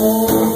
amor.